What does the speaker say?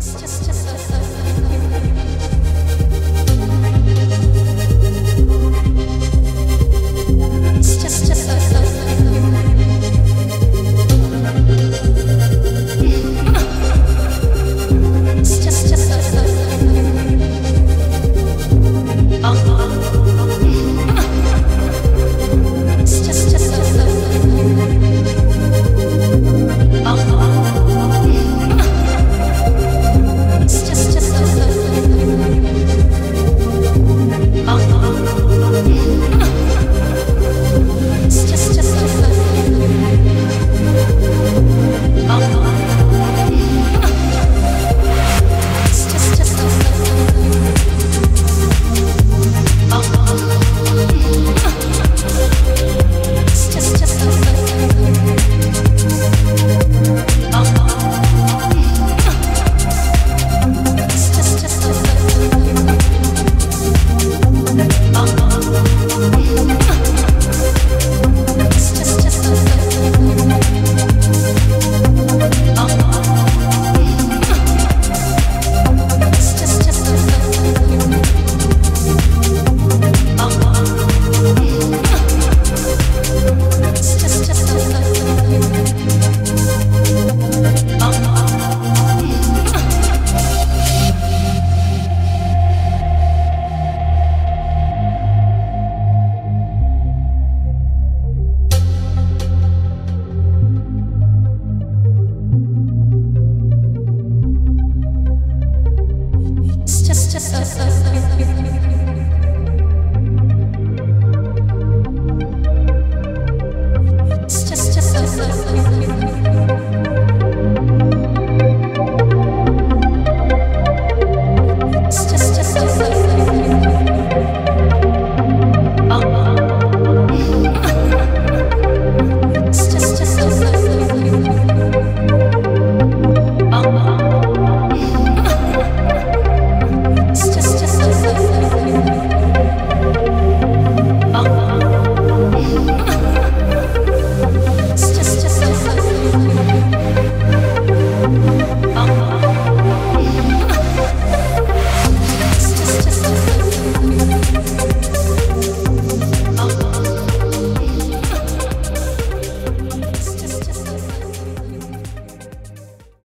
just just